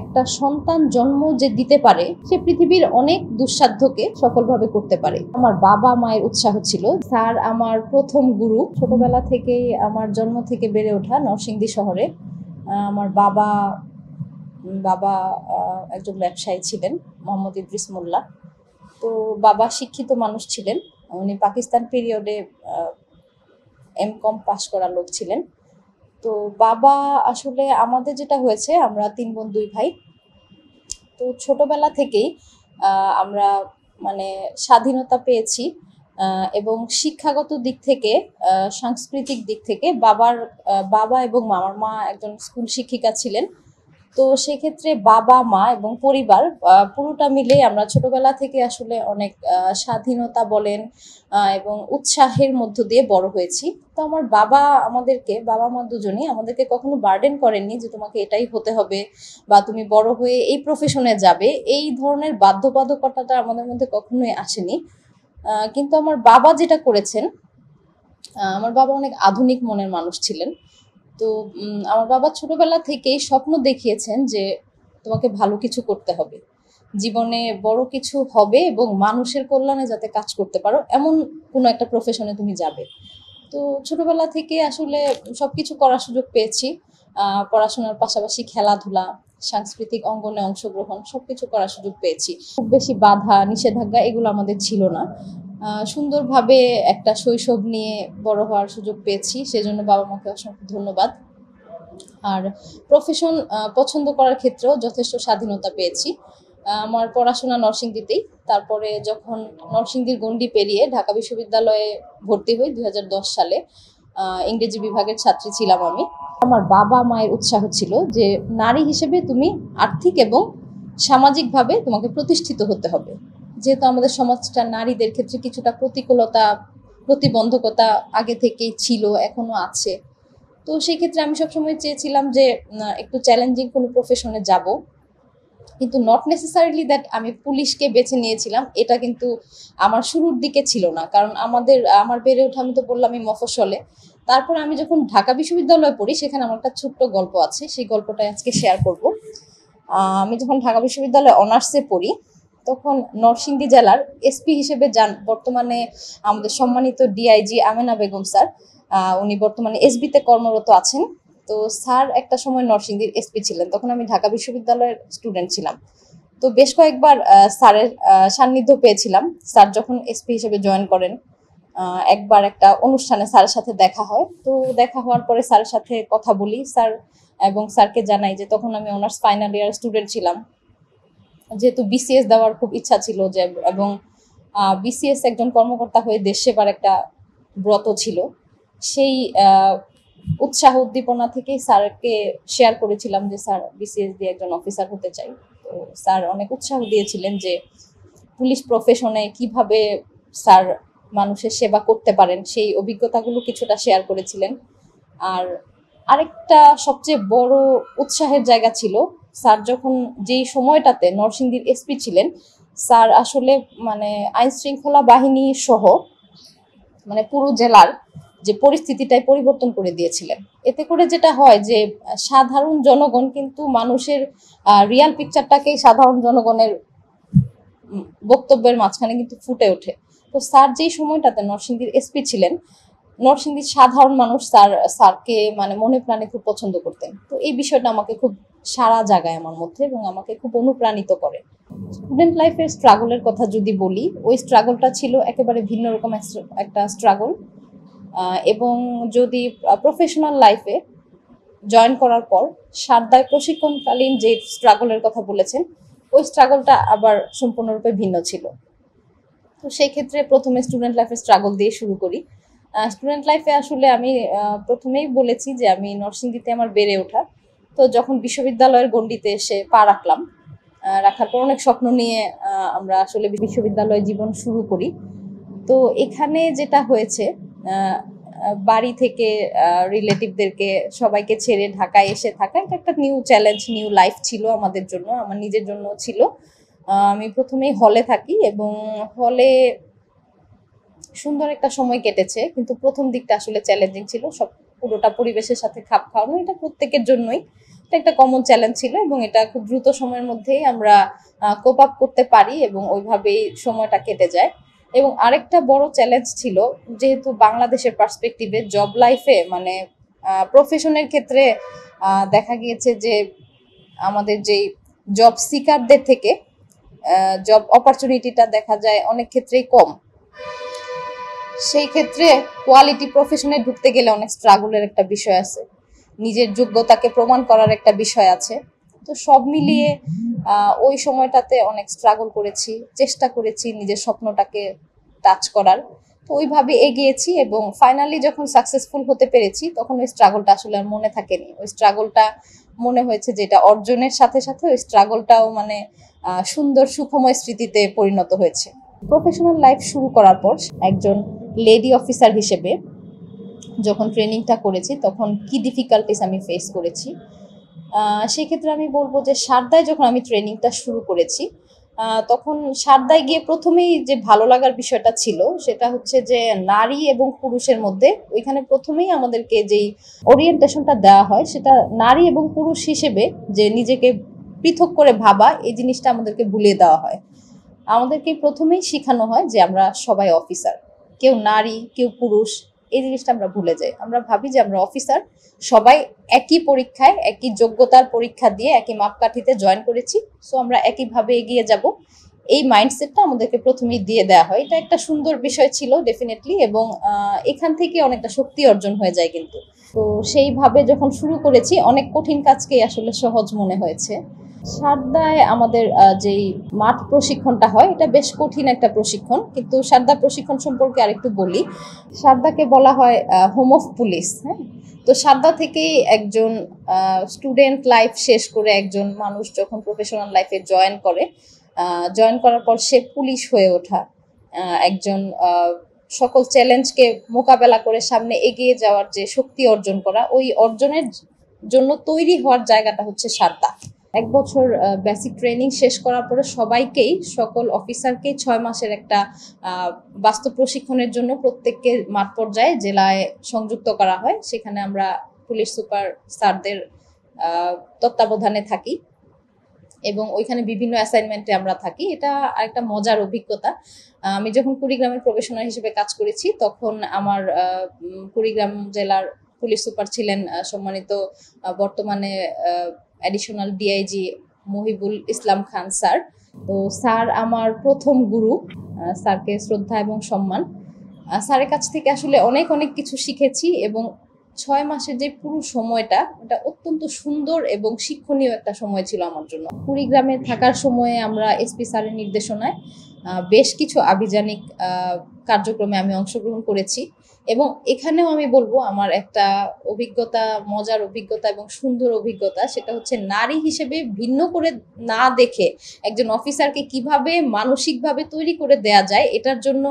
একটা সন্তান জন্ম যে দিতে পারে, সে পৃথিবীর অনেক দুঃসাধ্যকে সফলভাবে করতে পারে। আমার বাবা মায়ের উৎসাহ ছিল। স্যার আমার প্রথম গুরু। ছোটবেলা থেকেই আমার জন্ম থেকে বেড়ে ওঠা নরসিংদী শহরে। আমার বাবা বাবা একজন ব্যবসায়ী ছিলেন, মোহাম্মদ ইদ্রিস মোল্লা। তো বাবা শিক্ষিত মানুষ ছিলেন। উনি পাকিস্তান পিরিয়ডে এম কম পাশ করা লোক ছিলেন। তো বাবা আসলে আমাদের যেটা হয়েছে, আমরা তিন বোন, দুই ভাই। তো ছোটবেলা থেকেই আমরা মানে স্বাধীনতা পেয়েছি এবং শিক্ষাগত দিক থেকে সাংস্কৃতিক দিক থেকে বাবার বাবা এবং মামার মা একজন স্কুল শিক্ষিকা ছিলেন। তো সেক্ষেত্রে বাবা, মা এবং পরিবার পুরোটা মিলে আমরা ছোটবেলা থেকে আসলে অনেক স্বাধীনতা বলেন এবং উৎসাহের মধ্য দিয়ে বড় হয়েছি। তো আমার বাবা আমাদেরকে, বাবা, মা দুজনই আমাদেরকে কখনো বার্ডেন করেননি যে তোমাকে এটাই হতে হবে বা তুমি বড় হয়ে এই প্রফেশনে যাবে। এই ধরনের বাধ্যবাধকতাটা আমাদের মধ্যে কখনোই আসেনি। কিন্তু আমার বাবা যেটা করেছেন আমার বাবা অনেক আধুনিক মনের মানুষ ছিলেন। তো আমার বাবা ছোটবেলা থেকেই স্বপ্ন দেখিয়েছেন যে তোমাকে ভালো কিছু করতে হবে। জীবনে বড় কিছু হবে এবং মানুষের কল্যাণে যাতে কাজ করতে পারো, এমন কোনো একটা প্রফেশনে তুমি যাবে। তো ছোটবেলা থেকে আসলে সব কিছু করার সুযোগ পেয়েছি। পড়াশোনার পাশাপাশি খেলাধুলা, সাংস্কৃতিক অঙ্গনে অংশগ্রহণ, সবকিছু করার সুযোগ পেয়েছি। খুব বেশি বাধা, নিষেধাজ্ঞা এগুলো আমাদের ছিল না। সুন্দরভাবে একটা শৈশব নিয়ে বড় হওয়ার সুযোগ পেয়েছি, সেজন্য বাবা মাকে অসংখ্য ধন্যবাদ। আর প্রফেশন পছন্দ করার ক্ষেত্রেও যথেষ্ট স্বাধীনতা পেয়েছি। আমার পড়াশোনা নরসিংদীতেই, তারপরে যখন নরসিংদীর গণ্ডি পেরিয়ে ঢাকা বিশ্ববিদ্যালয়ে ভর্তি হই দুই হাজার দশ সালে ইংরেজি বিভাগের ছাত্রী ছিলাম আমি। আমার বাবা মায়ের উৎসাহ ছিল যে নারী হিসেবে তুমি আর্থিক এবং সামাজিকভাবে তোমাকে প্রতিষ্ঠিত হতে হবে। যেহেতু আমাদের সমাজটা নারীদের ক্ষেত্রে কিছুটা প্রতিকূলতা, প্রতিবন্ধকতা আগে থেকেই ছিল, এখনও আছে। তো সেই ক্ষেত্রে আমি সবসময় চেয়েছিলাম যে একটু চ্যালেঞ্জিং কোনো প্রফেশনে যাব। কিন্তু নট নেসেসারিলি দ্যাট আমি পুলিশকে বেছে নিয়েছিলাম, এটা কিন্তু আমার শুরুর দিকে ছিল না। কারণ আমাদের, আমার বেড়ে ওঠা, আমি তো বললামই মফস্বলে। তারপর আমি যখন ঢাকা বিশ্ববিদ্যালয়ে পড়ি, সেখানে আমার একটা ছোট্ট গল্প আছে, সেই গল্পটা আজকে শেয়ার করব। আমি যখন ঢাকা বিশ্ববিদ্যালয়ে অনার্সে পড়ি তখন নরসিংদী জেলার এসপি হিসেবে যান বর্তমানে আমাদের সম্মানিত ডিআইজি আমেনা বেগম স্যার। উনি বর্তমানে এসবিতে কর্মরত আছেন। তো স্যার একটা সময় নরসিংদীর এসপি ছিলেন। তখন আমি ঢাকা বিশ্ববিদ্যালয়ের স্টুডেন্ট ছিলাম। তো বেশ কয়েকবার স্যারের সান্নিধ্য পেয়েছিলাম। স্যার যখন এসপি হিসেবে জয়েন করেন একবার একটা অনুষ্ঠানে স্যারের সাথে দেখা হয়। তো দেখা হওয়ার পরে স্যারের সাথে কথা বলি। স্যার এবং স্যারকে জানাই যে তখন আমি অনার্স ফাইনাল ইয়ার স্টুডেন্ট ছিলাম। যেহেতু বিসিএস দেওয়ার খুব ইচ্ছা ছিল যে, এবং বিসিএস একজন কর্মকর্তা হয়ে দেশ সেবার একটা ব্রত ছিল, সেই উৎসাহ উদ্দীপনা থেকেই স্যারকে শেয়ার করেছিলাম যে, স্যার বিসিএস দিয়ে একজন অফিসার হতে চাই। তো স্যার অনেক উৎসাহ দিয়েছিলেন যে, পুলিশ প্রফেশনে কীভাবে স্যার মানুষের সেবা করতে পারেন? সেই অভিজ্ঞতাগুলো কিছুটা শেয়ার করেছিলেন। আর আরেকটা সবচেয়ে বড় উৎসাহের জায়গা ছিল, স্যার যখন যেই সময়টাতে নরসিংদীর এসপি ছিলেন, স্যার আসলে মানে আইন শৃঙ্খলা বাহিনী সহ মানে পুরো জেলার যে পরিস্থিতিটাই পরিবর্তন করে দিয়েছিলেন। এতে করে যেটা হয় যে, সাধারণ জনগণ কিন্তু মানুষের রিয়াল পিকচারটাকেই সাধারণ জনগণের বক্তব্যের মাঝখানে কিন্তু ফুটে ওঠে। তো স্যার যেই সময়টাতে নরসিংদীর এসপি ছিলেন নরসিংদীর সাধারণ মানুষ স্যার, স্যারকে মানে মনে প্রাণে খুব পছন্দ করতেন। তো এই বিষয়টা আমাকে খুব সারা জাগায় আমার মধ্যে এবং আমাকে খুব অনুপ্রাণিত করে। স্টুডেন্ট লাইফের স্ট্রাগলের কথা যদি বলি, ওই স্ট্রাগলটা ছিল একেবারে ভিন্ন রকম একটা স্ট্রাগল এবং যদি প্রফেশনাল লাইফে জয়েন করার পর সারদায় প্রশিক্ষণকালীন যে স্ট্রাগলের কথা বলেছেন, ওই স্ট্রাগলটা আবার সম্পূর্ণরূপে ভিন্ন ছিল। তো সেই ক্ষেত্রে প্রথমে স্টুডেন্ট লাইফের স্ট্রাগল দিয়ে শুরু করি। স্টুডেন্ট লাইফে আসলে আমি প্রথমেই বলেছি যে আমি নরসিংদীতে আমার বেড়ে ওঠা। তো যখন বিশ্ববিদ্যালয়ের গণ্ডিতে এসে পা রাখলাম রাখার পর অনেক স্বপ্ন নিয়ে আমরা আসলে বিশ্ববিদ্যালয় জীবন শুরু করি। তো এখানে যেটা হয়েছে বাড়ি থেকে রিলেটিভদেরকে সবাইকে ছেড়ে ঢাকায় এসে থাকা এটা একটা নিউ চ্যালেঞ্জ নিউ লাইফ ছিল আমাদের জন্য, আমার নিজের জন্য ছিল। আমি প্রথমেই হলে থাকি এবং হলে সুন্দর একটা সময় কেটেছে, কিন্তু প্রথম দিকটা আসলে চ্যালেঞ্জিং ছিল। সব পুরোটা পরিবেশের সাথে খাপ খাওয়ানো, এটা প্রত্যেকের জন্যই। এটা একটা কমন চ্যালেঞ্জ ছিল এবং এটা খুব দ্রুত সময়ের মধ্যেই আমরা কোপ আপ করতে পারি এবং ওইভাবেই সময়টা কেটে যায়। এবং আরেকটা বড় চ্যালেঞ্জ ছিল, যেহেতু বাংলাদেশের পার্সপেক্টিভে জব লাইফে মানে প্রফেশনের ক্ষেত্রে দেখা গিয়েছে যে আমাদের যেই জব সিকারদের থেকে জব অপরচুনিটিটা দেখা যায় অনেক ক্ষেত্রেই কম। সেই ক্ষেত্রে কোয়ালিটি প্রফেশনে ঢুকতে গেলে অনেক স্ট্রাগলের একটা বিষয় আছে। নিজের যোগ্যতাকে প্রমাণ করার একটা বিষয় আছে। তো সব মিলিয়ে ওই সময়টাতে অনেক স্ট্রাগল করেছি, চেষ্টা করেছি নিজের স্বপ্নটাকে টাচ করার। তো ওইভাবে এগিয়েছি এবং ফাইনালি যখন সাকসেসফুল হতে পেরেছি, তখন ওই স্ট্রাগলটা আসলে আর মনে থাকেনি। ওই স্ট্রাগলটা মনে হয়েছে যেটা অর্জনের সাথে সাথে ওই স্ট্রাগলটাও মানে সুন্দর সুখময় স্মৃতিতে পরিণত হয়েছে। প্রফেশনাল লাইফ শুরু করার পর একজন লেডি অফিসার হিসেবে যখন ট্রেনিংটা করেছি, তখন কি ডিফিকাল্টিস আমি ফেস করেছি। সেক্ষেত্রে আমি বলব যে সারদায় যখন আমি ট্রেনিংটা শুরু করেছি তখন সারদায় গিয়ে প্রথমেই যে ভালো লাগার বিষয়টা ছিল, সেটা হচ্ছে যে নারী এবং পুরুষের মধ্যে ওইখানে প্রথমেই আমাদেরকে যেই ওরিয়েন্টেশনটা দেওয়া হয়, সেটা নারী এবং পুরুষ হিসেবে যে নিজেকে পৃথক করে ভাবা, এই জিনিসটা আমাদেরকে ভুলিয়ে দেওয়া হয়। আমাদেরকে প্রথমেই শেখানো হয় যে আমরা সবাই অফিসার কেউ নারী, কেউ পুরুষ, এই জিনিসটা আমরা ভুলে যাই। আমরা ভাবি যে আমরা অফিসার সবাই একই পরীক্ষায়, একই যোগ্যতার পরীক্ষা দিয়ে একই মাপকাঠিতে জয়েন করেছি। সো আমরা একইভাবে এগিয়ে যাব। এই মাইন্ডসেটটা আমাদেরকে প্রথমেই দিয়ে দেওয়া হয়। এটা একটা সুন্দর বিষয় ছিল ডেফিনেটলি এবং এখান থেকে অনেকটা শক্তি অর্জন হয়ে যায় কিন্তু। তো সেইভাবে যখন শুরু করেছি, অনেক কঠিন কাজকেই আসলে সহজ মনে হয়েছে। সারদায় আমাদের যেই মাঠ প্রশিক্ষণটা হয়, এটা বেশ কঠিন একটা প্রশিক্ষণ। কিন্তু সারদা প্রশিক্ষণ সম্পর্কে আরেকটু বলি। সারদাকে বলা হয় হোম অফ পুলিশ হ্যাঁ? তো সারদা থেকেই একজন স্টুডেন্ট লাইফ শেষ করে একজন মানুষ যখন প্রফেশনাল লাইফে জয়েন করে জয়েন করার পর সে পুলিশ হয়ে ওঠা একজন সকল চ্যালেঞ্জকে মোকাবেলা করে সামনে এগিয়ে যাওয়ার যে শক্তি অর্জন করা, ওই অর্জনের জন্য তৈরি হওয়ার জায়গাটা হচ্ছে সারদা। এক বছর বেসিক ট্রেনিং শেষ করার পরে সবাইকেই, সকল অফিসারকেই ছয় মাসের একটা বাস্তব প্রশিক্ষণের জন্য প্রত্যেককে মাঠ পর্যায়ে জেলায় সংযুক্ত করা হয়। সেখানে আমরা পুলিশ সুপার স্যারদের তত্ত্বাবধানে থাকি। এবং ওইখানে বিভিন্ন অ্যাসাইনমেন্টে আমরা থাকি। এটা একটা মজার অভিজ্ঞতা। আমি যখন কুড়িগ্রামের প্রফেশনাল হিসেবে কাজ করেছি, তখন আমার কুড়িগ্রাম জেলার পুলিশ সুপার ছিলেন সম্মানিত বর্তমানে additional DIG Mohibul Islam Khan sir. তো স্যার আমার প্রথম গুরু। স্যারকে শ্রদ্ধা এবং সম্মান। স্যারের কাছ থেকে আসলে অনেক অনেক কিছু শিখেছি এবং ছয় মাসের যে পুরো সময়টা এটা অত্যন্ত সুন্দর এবং শিক্ষণীয় একটা সময় ছিল আমার জন্য। কুড়িগ্রামে থাকার সময়ে আমরা এসপি স্যারের নির্দেশনায় বেশ কিছু আভিযানিক কার্যক্রমে আমি অংশগ্রহণ করেছি এবং এখানেও আমি বলব আমার একটা অভিজ্ঞতা, মজার অভিজ্ঞতা এবং সুন্দর অভিজ্ঞতা, সেটা হচ্ছে নারী হিসেবে ভিন্ন করে না দেখে একজন অফিসারকে কীভাবে মানসিকভাবে তৈরি করে দেয়া যায়, এটার জন্য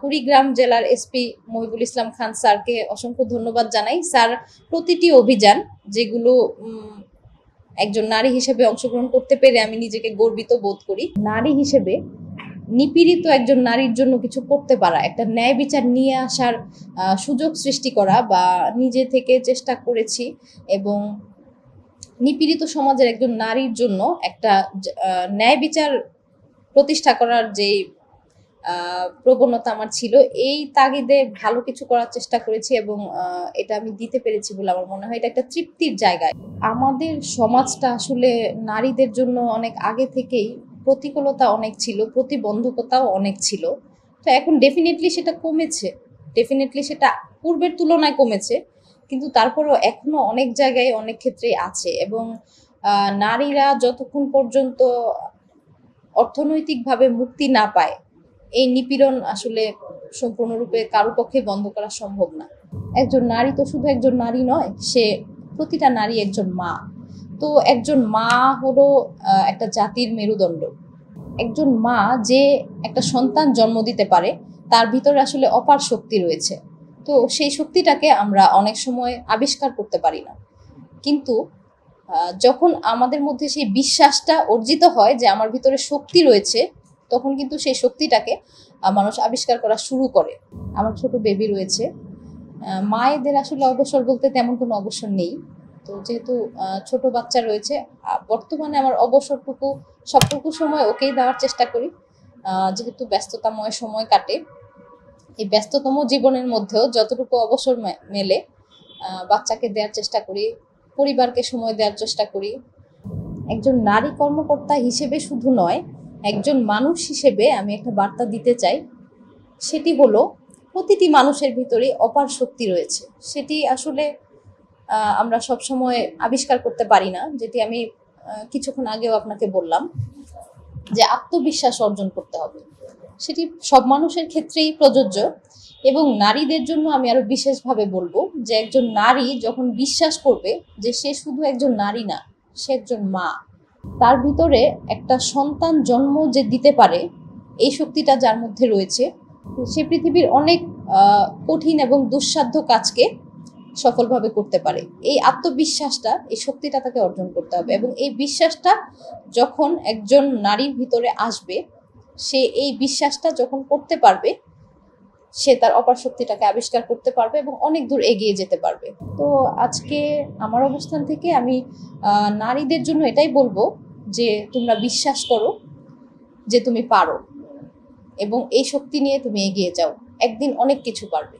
কুড়িগ্রাম জেলার এসপি মহিবুল ইসলাম খান স্যারকে অসংখ্য ধন্যবাদ জানাই। স্যার প্রতিটি অভিযান যেগুলো একজন নারী হিসেবে অংশগ্রহণ করতে পেরে আমি নিজেকে গর্বিত বোধ করি। নারী হিসেবে নিপীড়িত একজন নারীর জন্য কিছু করতে পারা, একটা ন্যায় বিচার নিয়ে আসার সুযোগ সৃষ্টি করা বা নিজে থেকে চেষ্টা করেছি এবং নিপীড়িত সমাজের একজন নারীর জন্য একটা ন্যায় বিচার প্রতিষ্ঠা করার যে প্রবণতা আমার ছিল, এই তাগিদে ভালো কিছু করার চেষ্টা করেছি এবং এটা আমি দিতে পেরেছি বলে আমার মনে হয়, এটা একটা তৃপ্তির জায়গায়। আমাদের সমাজটা আসলে নারীদের জন্য অনেক আগে থেকেই প্রতিকূলতা অনেক ছিল, প্রতিবন্ধকতাও অনেক ছিল। তো এখন ডেফিনেটলি সেটা কমেছে। ডেফিনেটলি সেটা পূর্বের তুলনায় কমেছে, কিন্তু তারপরেও এখনও অনেক জায়গায় অনেক ক্ষেত্রেই আছে এবং নারীরা যতক্ষণ পর্যন্ত অর্থনৈতিকভাবে মুক্তি না পায়, এই নিপীড়ন আসলে সম্পূর্ণরূপে কারও পক্ষে বন্ধ করা সম্ভব না। একজন নারী তো শুধু একজন নারী নয়, সে প্রতিটা নারী একজন মা। তো একজন মা হলো একটা জাতির মেরুদণ্ড। একজন মা যে একটা সন্তান জন্ম দিতে পারে, তার ভিতরে আসলে অপার শক্তি রয়েছে। তো সেই শক্তিটাকে আমরা অনেক সময় আবিষ্কার করতে পারি না। কিন্তু যখন আমাদের মধ্যে সেই বিশ্বাসটা অর্জিত হয় যে আমার ভিতরে শক্তি রয়েছে, তখন কিন্তু সেই শক্তিটাকে মানুষ আবিষ্কার করা শুরু করে। আমার ছোট বেবি রয়েছে। মায়েদের আসলে অবসর বলতে তেমন কোনো অবসর নেই। তো যেহেতু ছোট বাচ্চা রয়েছে বর্তমানে আমার অবসরটুকু, সবটুকু সময় ওকেই দেওয়ার চেষ্টা করি। যেহেতু ব্যস্ততাময় সময় কাটে, এই ব্যস্ততম জীবনের মধ্যেও যতটুকু অবসর মেলে বাচ্চাকে দেওয়ার চেষ্টা করি, পরিবারকে সময় দেওয়ার চেষ্টা করি। একজন নারী কর্মকর্তা হিসেবে শুধু নয়, একজন মানুষ হিসেবে আমি একটা বার্তা দিতে চাই। সেটি হলো, প্রতিটি মানুষের ভিতরে অপার শক্তি রয়েছে। সেটি আসলে আমরা সব সময় আবিষ্কার করতে পারি না, যেটি আমি কিছুক্ষণ আগেও আপনাকে বললাম, যে আত্মবিশ্বাস অর্জন করতে হবে। সেটি সব মানুষের ক্ষেত্রেই প্রযোজ্য এবং নারীদের জন্য আমি আরও বিশেষভাবে বলব যে একজন নারী যখন বিশ্বাস করবে যে সে শুধু একজন নারী না, সে একজন মা, তার ভিতরে একটা সন্তান জন্ম যে দিতে পারে, এই শক্তিটা যার মধ্যে রয়েছে, সে পৃথিবীর অনেক কঠিন এবং দুঃসাধ্য কাজকে সফলভাবে করতে পারে। এই আত্মবিশ্বাসটা, এই শক্তিটা তাকে অর্জন করতে হবে এবং এই বিশ্বাসটা যখন একজন নারীর ভিতরে আসবে, সে এই বিশ্বাসটা যখন করতে পারবে, সে তার অপার শক্তিটাকে আবিষ্কার করতে পারবে এবং অনেক দূর এগিয়ে যেতে পারবে। তো আজকে আমার অবস্থান থেকে আমি নারীদের জন্য এটাই বলব যে তোমরা বিশ্বাস করো যে তুমি পারো এবং এই শক্তি নিয়ে তুমি এগিয়ে যাও। একদিন অনেক কিছু পারবে।